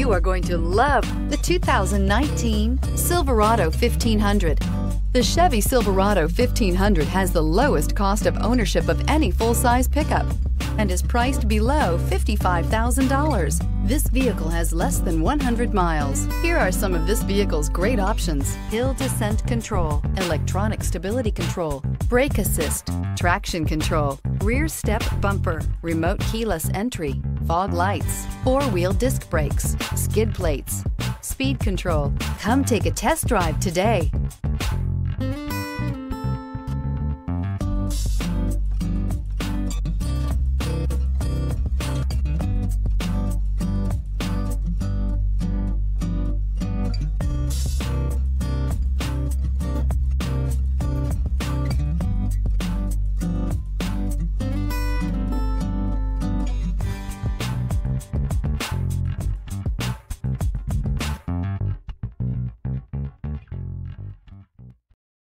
You are going to love the 2019 Silverado 1500. The Chevy Silverado 1500 has the lowest cost of ownership of any full-size pickup and is priced below $55,000. This vehicle has less than 100 miles. Here are some of this vehicle's great options. Hill descent control, electronic stability control, brake assist, traction control, rear step bumper, remote keyless entry, fog lights, four-wheel disc brakes, skid plates, speed control. Come take a test drive today.